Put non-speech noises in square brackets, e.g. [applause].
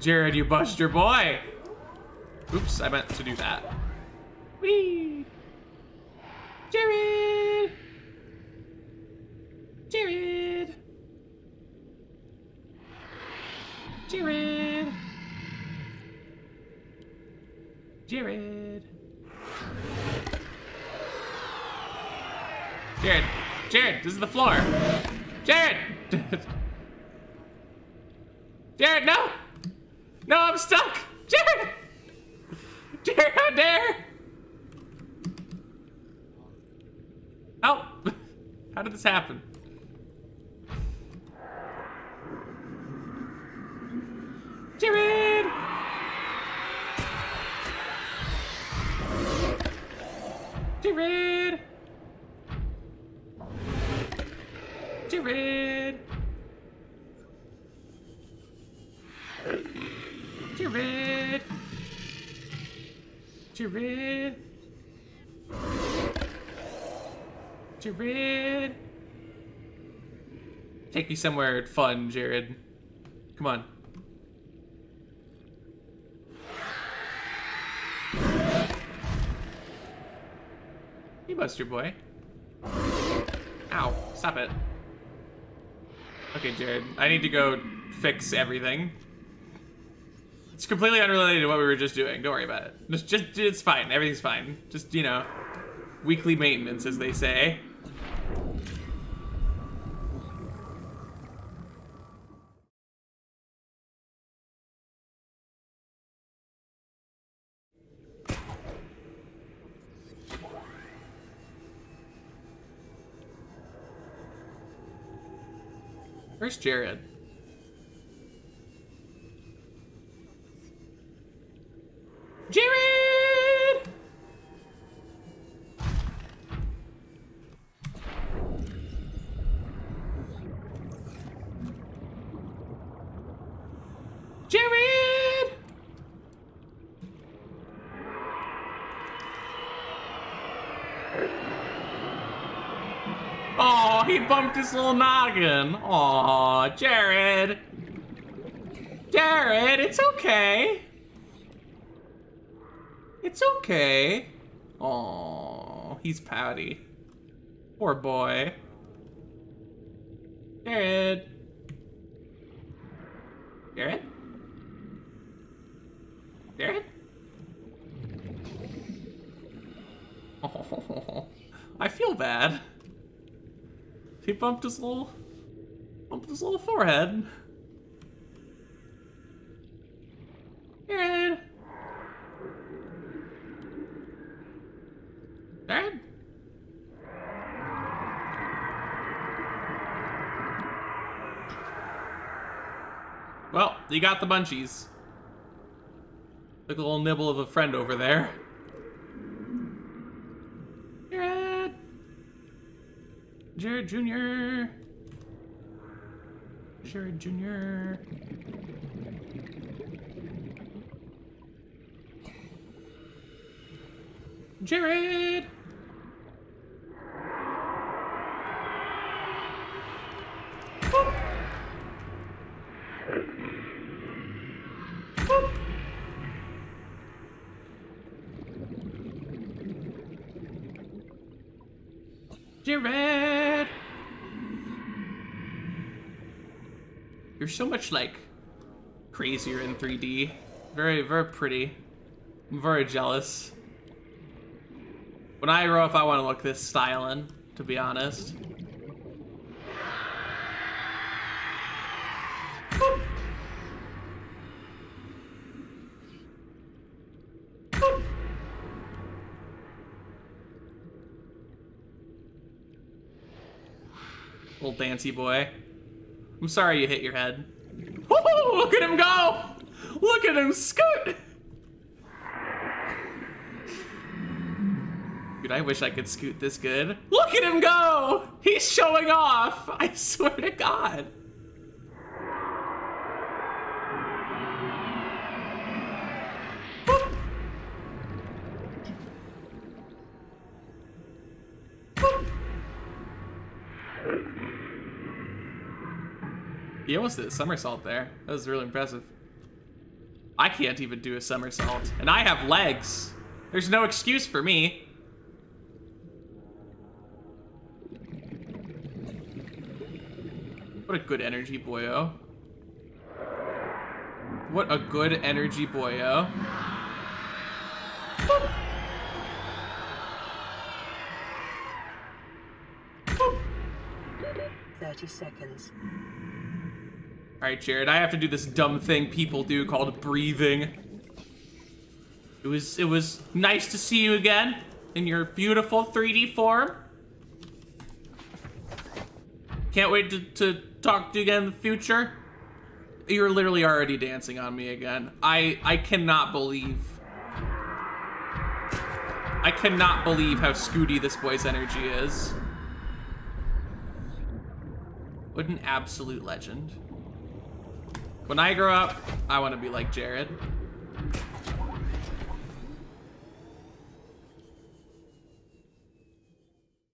Jared, you bust your boy. Oops, I meant to do that. Whee! Jared! Jared! Jared! Jared! Jared! Jared, this is the floor! Jared! [laughs] Jared, no! No, I'm stuck! Jared! Jared, how dare! Help! Oh, [laughs] how did this happen? Jared! Jared! Jared! Jared! Jared! Jared! Take me somewhere fun, Jared. Come on. You bust your boy. Ow, stop it. Okay, Jared, I need to go fix everything. It's completely unrelated to what we were just doing. Don't worry about it. Just, just, it's fine. Everything's fine. Just, you know, weekly maintenance, as they say. Where's? Jared! Jared! Oh, he bumped his little noggin. Aw, Jared. Jared, it's okay. It's okay. Oh, he's pouty. Poor boy. Jared. Jared? Jared? Oh, [laughs] I feel bad. He bumped his little, bumped his little forehead. Jared. Jared. Well, you got the munchies. Took a little nibble of a friend over there. Jared Jr. Jared Jr. Jared! Jared! You're so much like crazier in 3D. Very, very pretty. I'm very jealous. When I grow up, I want to look this styling, to be honest. Little dancy boy. I'm sorry you hit your head. [laughs] Look at him go! Look at him scoot! Dude, I wish I could scoot this good. Look at him go! He's showing off! I swear to God. He almost did a somersault there. That was really impressive. I can't even do a somersault. And I have legs. There's no excuse for me. What a good energy, boyo. What a good energy, boyo. Boop. 30 seconds. All right, Jared, I have to do this dumb thing people do called breathing. It was it was nice to see you again in your beautiful 3D form. Can't wait to, to talk to you again in the future. You're literally already dancing on me again. I I cannot believe. I cannot believe how scooty this boy's energy is. What an absolute legend. When I grow up, I want to be like Jared.